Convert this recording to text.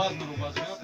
faz no Brasil.